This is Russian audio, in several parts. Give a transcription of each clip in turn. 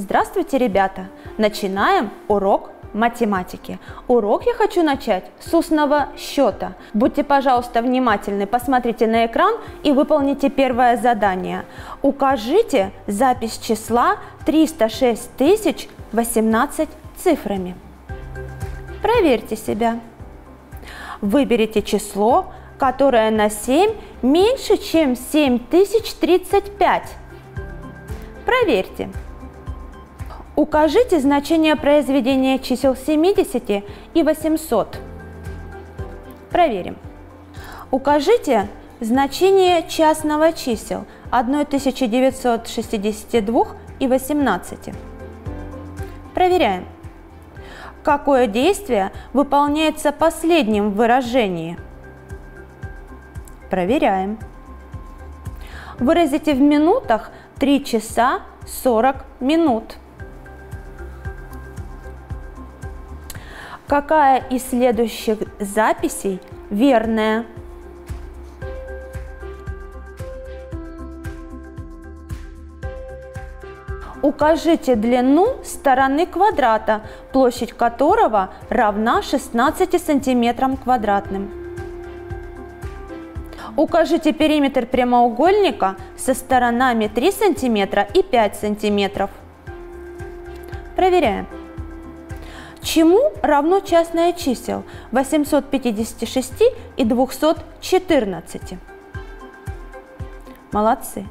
Здравствуйте, ребята! Начинаем урок математики. Урок я хочу начать с устного счета. Будьте, пожалуйста, внимательны, посмотрите на экран и выполните первое задание. Укажите запись числа 306 тысяч 18 цифрами. Проверьте себя. Выберите число, которое на 7 меньше, чем 7035. Проверьте. Укажите значение произведения чисел 70 и 800. Проверим. Укажите значение частного чисел 1962 и 18. Проверяем. Какое действие выполняется последним в выражении? Проверяем. Выразите в минутах 3 часа 40 минут. Какая из следующих записей верная? Укажите длину стороны квадрата, площадь которого равна 16 сантиметрам квадратным. Укажите периметр прямоугольника со сторонами 3 см и 5 см. Проверяем. Чему равно частное чисел 856 и 214? Молодцы!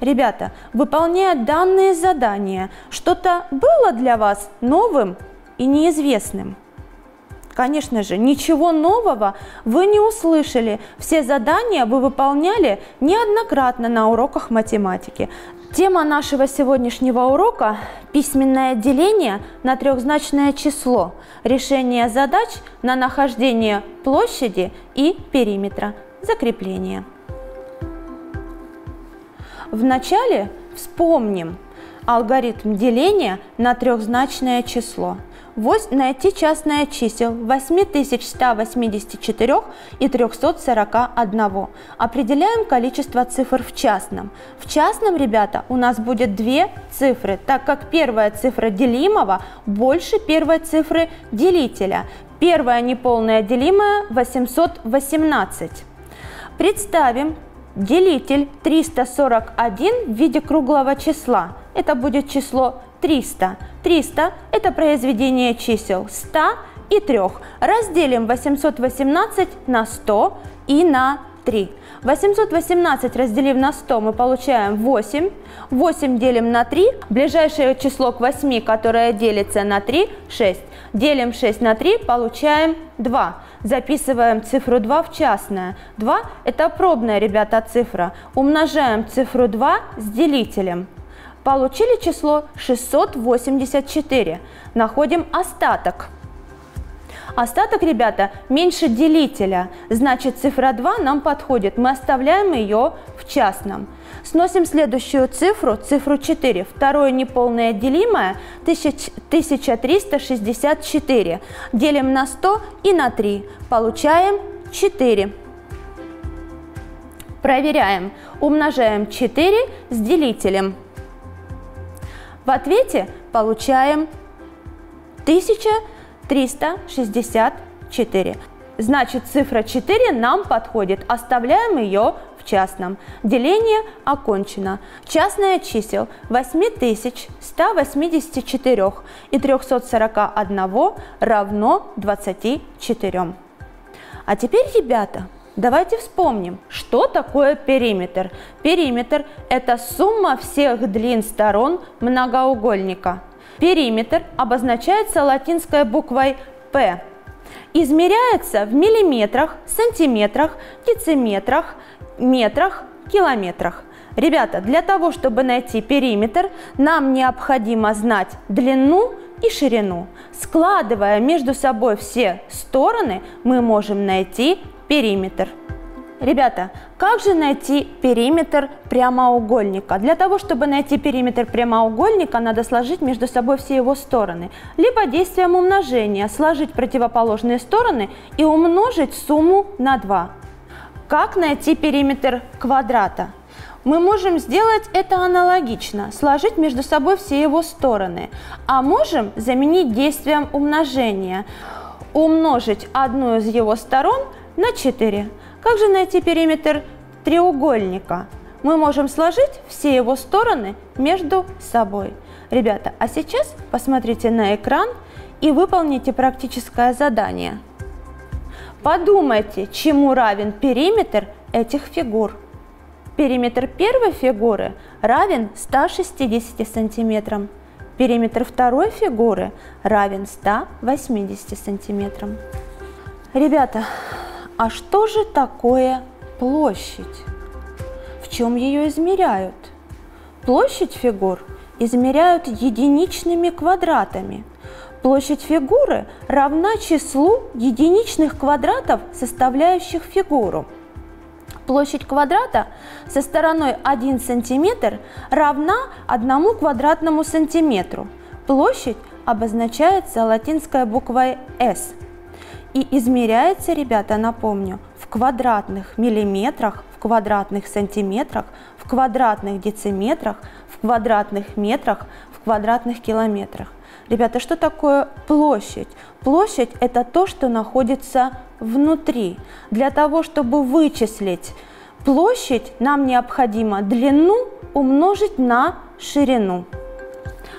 Ребята, выполняя данные задания, что-то было для вас новым и неизвестным? Конечно же, ничего нового вы не услышали. Все задания вы выполняли неоднократно на уроках математики. Тема нашего сегодняшнего урока – письменное деление на трехзначное число, решение задач на нахождение площади и периметра, закрепление. Вначале вспомним алгоритм деления на трехзначное число – найти частное чисел 8184 и 341. Определяем количество цифр в частном. В частном, ребята, у нас будет две цифры, так как первая цифра делимого больше первой цифры делителя. Первая неполная делимая 818. Представим делитель 341 в виде круглого числа. Это будет число 300. 300 – это произведение чисел 100 и 3. Разделим 818 на 100 и на 3. 818 разделив на 100 мы получаем 8. 8 делим на 3. Ближайшее число к 8, которое делится на 3 – 6. Делим 6 на 3, получаем 2. Записываем цифру 2 в частное. 2 – это пробная, ребята, цифра. Умножаем цифру 2 с делителем. Получили число 684. Находим остаток. Остаток, ребята, меньше делителя, значит цифра 2 нам подходит. Мы оставляем ее в частном. Сносим следующую цифру, цифру 4. Второе неполное делимое 1364. Делим на 100 и на 3. Получаем 4. Проверяем. Умножаем 4 с делителем. В ответе получаем 1364. Значит, цифра 4 нам подходит. Оставляем ее в частном. Деление окончено. Частное чисел 8184 и 341 равно 24. А теперь, ребята, Давайте вспомним, что такое периметр. Периметр – это сумма всех длин сторон многоугольника. Периметр обозначается латинской буквой P. Измеряется в миллиметрах, сантиметрах, дециметрах, метрах, километрах. Ребята, для того, чтобы найти периметр, нам необходимо знать длину и ширину. Складывая между собой все стороны, мы можем найти периметр. Ребята, как же найти периметр прямоугольника? Для того, чтобы найти периметр прямоугольника, надо сложить между собой все его стороны. Либо действием умножения сложить противоположные стороны и умножить сумму на 2. Как найти периметр квадрата? мы можем сделать это аналогично, сложить между собой все его стороны, а можем заменить действием умножения, умножить одну из его сторон на 4. Как же найти периметр треугольника? Мы можем сложить все его стороны между собой. Ребята, а сейчас посмотрите на экран и выполните практическое задание. Подумайте, чему равен периметр этих фигур. Периметр первой фигуры равен 160 сантиметрам. Периметр второй фигуры равен 180 сантиметрам. Ребята, а что же такое площадь? В чем ее измеряют? Площадь фигур измеряют единичными квадратами. Площадь фигуры равна числу единичных квадратов, составляющих фигуру. Площадь квадрата со стороной 1 см равна 1 квадратному сантиметру. Площадь обозначается латинской буквой S. И измеряется, ребята, напомню, в квадратных миллиметрах, в квадратных сантиметрах, в квадратных дециметрах, в квадратных метрах, в квадратных километрах. Ребята, что такое площадь? Площадь – это то, что находится внутри. Для того, чтобы вычислить площадь, нам необходимо длину умножить на ширину.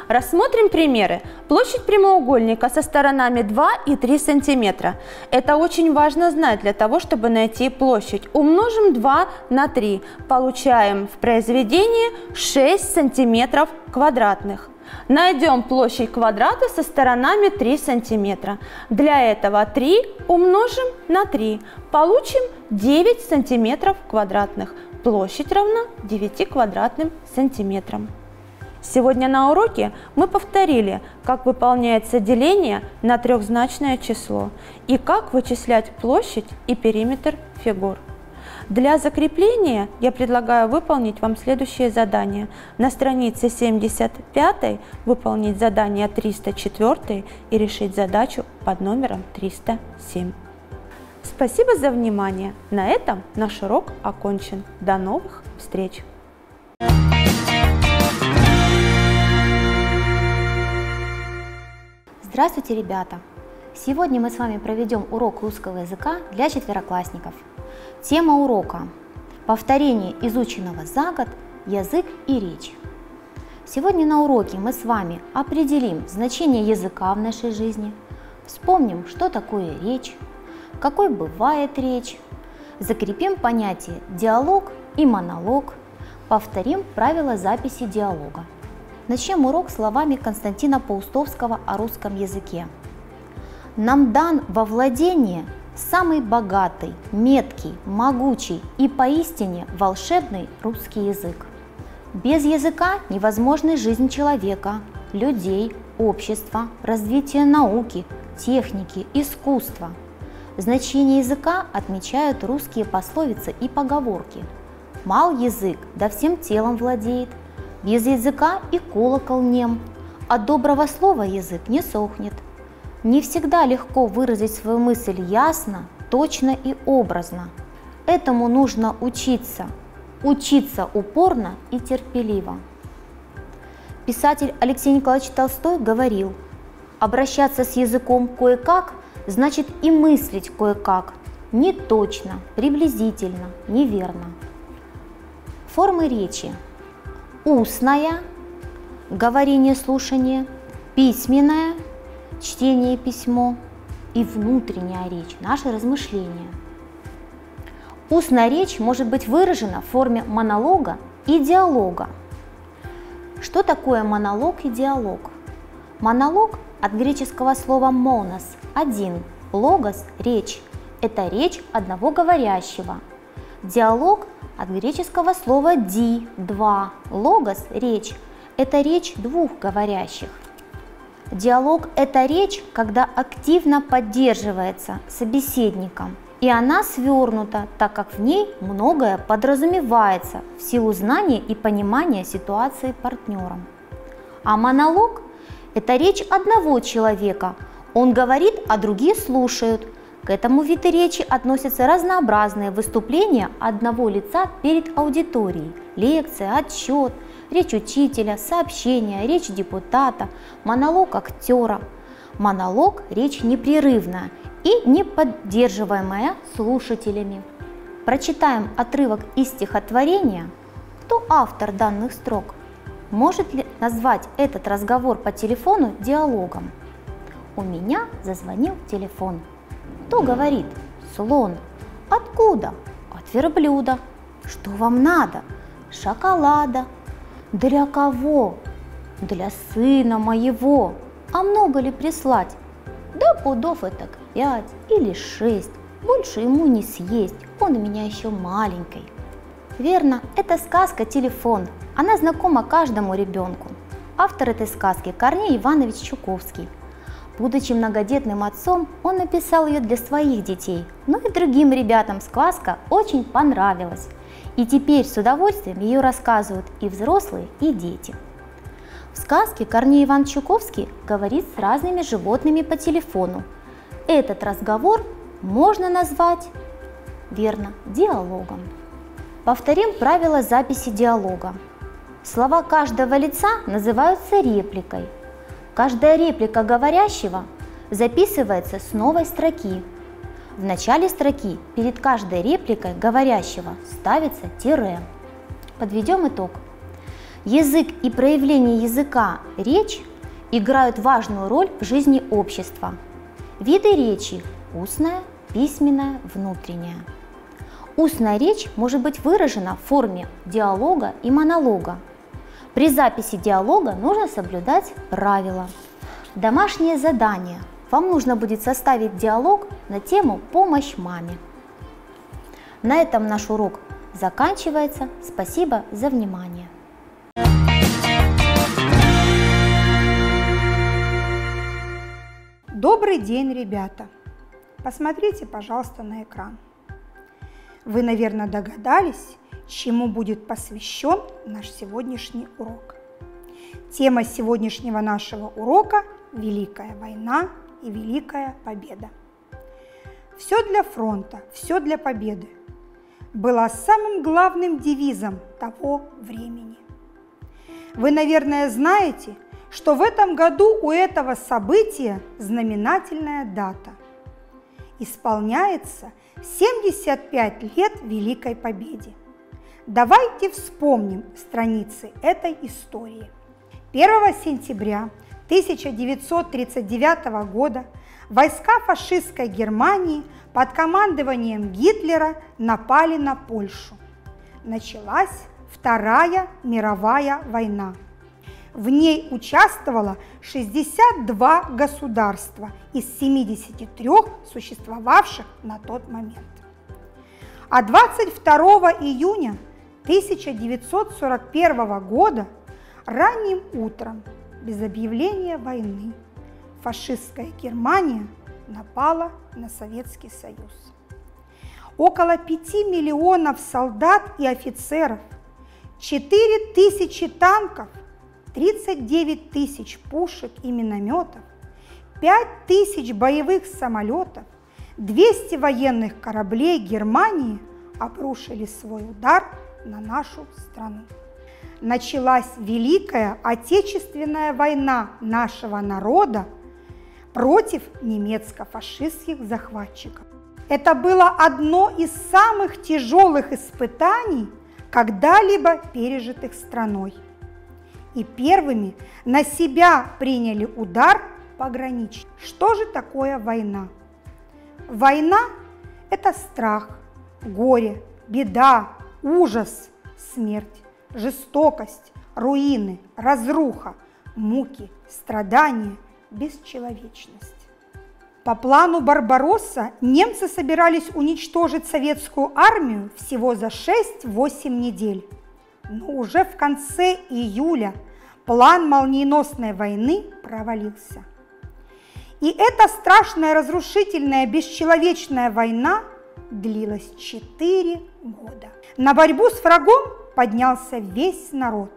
Рассмотрим примеры. Площадь прямоугольника со сторонами 2 и 3 сантиметра. Это очень важно знать для того, чтобы найти площадь. Умножим 2 на 3. Получаем в произведении 6 сантиметров квадратных. Найдем площадь квадрата со сторонами 3 сантиметра. Для этого 3 умножим на 3. Получим 9 сантиметров квадратных. Площадь равна 9 квадратным сантиметрам. Сегодня на уроке мы повторили, как выполняется деление на трехзначное число и как вычислять площадь и периметр фигур. Для закрепления я предлагаю выполнить вам следующее задание. На странице 75 выполнить задание 304 и решить задачу под номером 307. Спасибо за внимание. На этом наш урок окончен. До новых встреч! Здравствуйте, ребята! Сегодня мы с вами проведем урок русского языка для четвероклассников – Тема урока – повторение изученного за год, язык и речь. Сегодня на уроке мы с вами определим значение языка в нашей жизни, вспомним, что такое речь, какой бывает речь, закрепим понятие диалог и монолог, повторим правила записи диалога. Начнем урок словами Константина Паустовского о русском языке. Нам дан во владение самый богатый, меткий, могучий и поистине волшебный русский язык. Без языка невозможна жизнь человека, людей, общества, развитие науки, техники, искусства. Значение языка отмечают русские пословицы и поговорки. Мал язык, да всем телом владеет, без языка и колокол нем, от доброго слова язык не сохнет – не всегда легко выразить свою мысль ясно, точно и образно. Этому нужно учиться, учиться упорно и терпеливо. Писатель Алексей Николаевич Толстой говорил, обращаться с языком кое-как значит и мыслить кое-как, не точно, приблизительно, неверно. Формы речи. Устная, говорение-слушание, письменная – чтение и письмо и внутренняя речь, наши размышления. Устная речь может быть выражена в форме монолога и диалога. Что такое монолог и диалог? Монолог от греческого слова «монос» – «один», «логос» – «речь». Это речь одного говорящего. Диалог от греческого слова «ди» – «два», «логос» – «речь». Это речь двух говорящих. Диалог – это речь, когда активно поддерживается собеседником, и она свернута, так как в ней многое подразумевается в силу знания и понимания ситуации партнером. А монолог – это речь одного человека. Он говорит, а другие слушают. К этому виду речи относятся разнообразные выступления одного лица перед аудиторией, лекция, отчет, речь учителя, сообщение, речь депутата, монолог актера. Монолог – речь непрерывная и не поддерживаемая слушателями. Прочитаем отрывок из стихотворения. Кто автор данных строк? Может ли назвать этот разговор по телефону диалогом? У меня зазвонил телефон. Кто говорит? Слон. Откуда? От верблюда. Что вам надо? Шоколада. Для кого? Для сына моего. А много ли прислать? Да пудов это пять или шесть. Больше ему не съесть, он у меня еще маленький. Верно, это сказка «Телефон». Она знакома каждому ребенку. Автор этой сказки Корней Иванович Чуковский. Будучи многодетным отцом, он написал ее для своих детей, но и другим ребятам сказка очень понравилась. И теперь с удовольствием ее рассказывают и взрослые, и дети. В сказке Корней Иван Чуковский говорит с разными животными по телефону. Этот разговор можно назвать, верно, диалогом. Повторим правила записи диалога. Слова каждого лица называются репликой – Каждая реплика говорящего записывается с новой строки. В начале строки перед каждой репликой говорящего ставится тире. Подведем итог. Язык и проявление языка, речь играют важную роль в жизни общества. Виды речи – устная, письменная, внутренняя. Устная речь может быть выражена в форме диалога и монолога, при записи диалога нужно соблюдать правила. Домашнее задание. Вам нужно будет составить диалог на тему «Помощь маме». На этом наш урок заканчивается. Спасибо за внимание. Добрый день, ребята! Посмотрите, пожалуйста, на экран. Вы, наверное, догадались, чему будет посвящен наш сегодняшний урок. Тема сегодняшнего нашего урока – Великая война и Великая победа. Все для фронта, все для победы было самым главным девизом того времени. Вы, наверное, знаете, что в этом году у этого события знаменательная дата. Исполняется 75 лет Великой Победе – Давайте вспомним страницы этой истории. 1 сентября 1939 года войска фашистской Германии под командованием Гитлера напали на Польшу. Началась Вторая мировая война. В ней участвовало 62 государства из 73 существовавших на тот момент. А 22 июня 1941 года ранним утром, без объявления войны, фашистская Германия напала на Советский Союз. Около 5 миллионов солдат и офицеров, 4 тысячи танков, 39 тысяч пушек и минометов, 5 тысяч боевых самолетов, 200 военных кораблей Германии обрушили свой удар на нашу страну. Началась Великая Отечественная война нашего народа против немецко-фашистских захватчиков. Это было одно из самых тяжелых испытаний, когда-либо пережитых страной. И первыми на себя приняли удар пограничники. Что же такое война? Война – это страх, горе, беда, ужас, смерть, жестокость, руины, разруха, муки, страдания, бесчеловечность. По плану Барбаросса немцы собирались уничтожить советскую армию всего за 6-8 недель. Но уже в конце июля план молниеносной войны провалился. И эта страшная разрушительная бесчеловечная война длилась 4 года. На борьбу с врагом поднялся весь народ.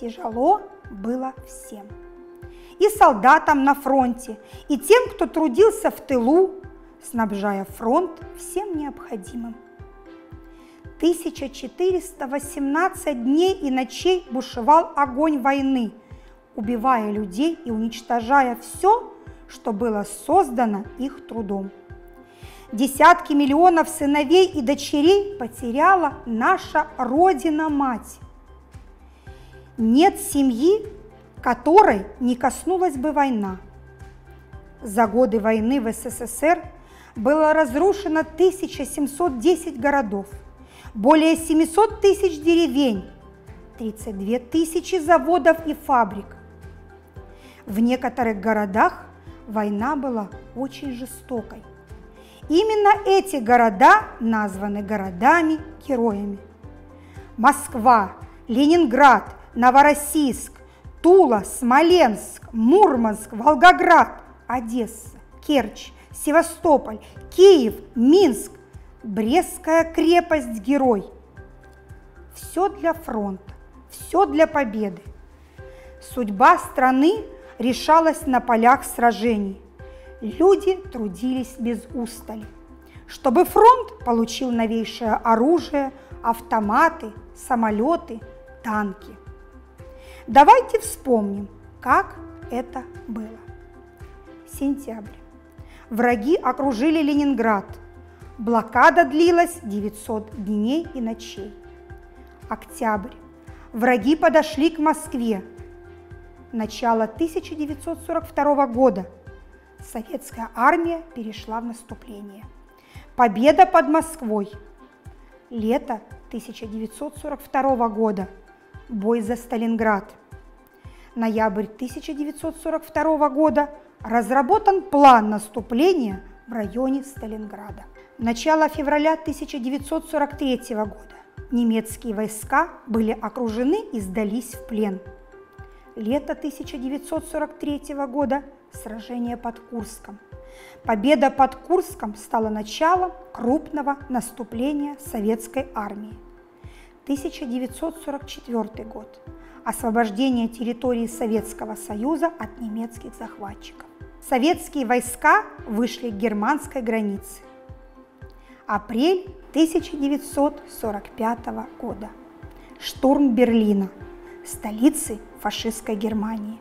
Тяжело было всем. И солдатам на фронте, и тем, кто трудился в тылу, снабжая фронт всем необходимым. 1418 дней и ночей бушевал огонь войны, убивая людей и уничтожая все, что было создано их трудом. Десятки миллионов сыновей и дочерей потеряла наша Родина-Мать. Нет семьи, которой не коснулась бы война. За годы войны в СССР было разрушено 1710 городов, более 700 тысяч деревень, 32 тысячи заводов и фабрик. В некоторых городах война была очень жестокой. Именно эти города названы городами-героями. Москва, Ленинград, Новороссийск, Тула, Смоленск, Мурманск, Волгоград, Одесса, Керчь, Севастополь, Киев, Минск, Брестская крепость Герой. Все для фронта, все для победы. Судьба страны решалась на полях сражений. Люди трудились без устали, чтобы фронт получил новейшее оружие, автоматы, самолеты, танки. Давайте вспомним, как это было. Сентябрь. Враги окружили Ленинград. Блокада длилась 900 дней и ночей. Октябрь. Враги подошли к Москве. Начало 1942 года. Советская армия перешла в наступление. Победа под Москвой. Лето 1942 года. Бой за Сталинград. Ноябрь 1942 года разработан план наступления в районе Сталинграда. Начало февраля 1943 года немецкие войска были окружены и сдались в плен. Лето 1943 года – сражение под Курском. Победа под Курском стала началом крупного наступления советской армии. 1944 год – освобождение территории Советского Союза от немецких захватчиков советские войска вышли к германской границе. Апрель 1945 года. Штурм Берлина, столицы фашистской Германии.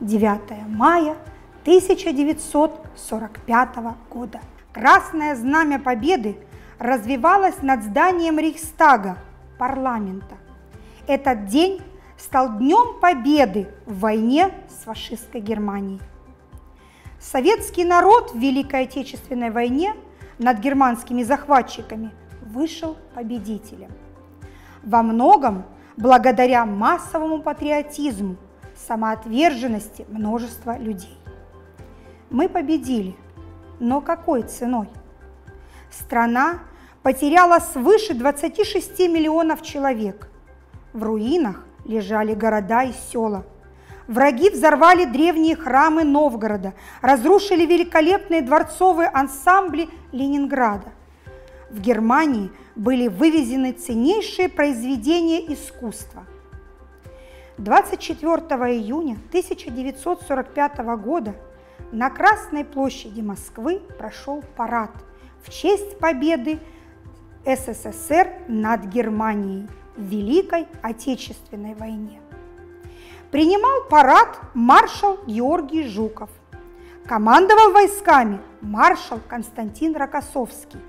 9 мая 1945 года. Красное знамя Победы развивалось над зданием Рейхстага, парламента. Этот день стал Днем Победы в войне с фашистской Германией. Советский народ в Великой Отечественной войне над германскими захватчиками вышел победителем. Во многом благодаря массовому патриотизму, самоотверженности множества людей. Мы победили, но какой ценой? Страна потеряла свыше 26 миллионов человек. В руинах лежали города и села – Враги взорвали древние храмы Новгорода, разрушили великолепные дворцовые ансамбли Ленинграда. В Германии были вывезены ценнейшие произведения искусства. 24 июня 1945 года на Красной площади Москвы прошел парад в честь победы СССР над Германией в Великой Отечественной войне принимал парад маршал Георгий Жуков. Командовал войсками маршал Константин Рокоссовский.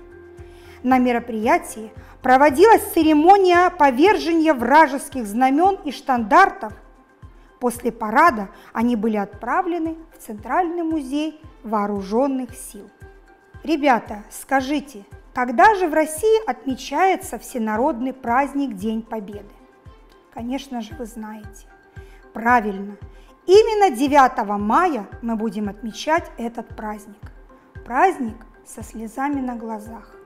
На мероприятии проводилась церемония повержения вражеских знамен и штандартов. После парада они были отправлены в Центральный музей вооруженных сил. Ребята, скажите, когда же в России отмечается всенародный праздник День Победы? Конечно же, вы знаете. Правильно, именно 9 мая мы будем отмечать этот праздник. Праздник со слезами на глазах.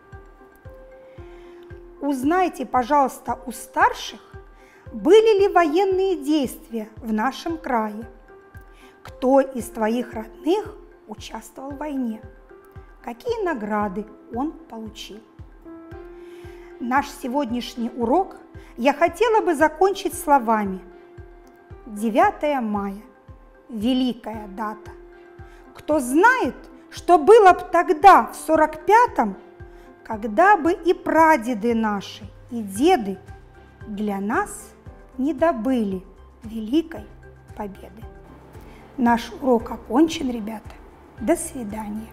Узнайте, пожалуйста, у старших, были ли военные действия в нашем крае. Кто из твоих родных участвовал в войне? Какие награды он получил? Наш сегодняшний урок я хотела бы закончить словами – 9 мая – великая дата. Кто знает, что было б тогда, в сорок пятом, когда бы и прадеды наши, и деды для нас не добыли великой победы. Наш урок окончен, ребята. До свидания.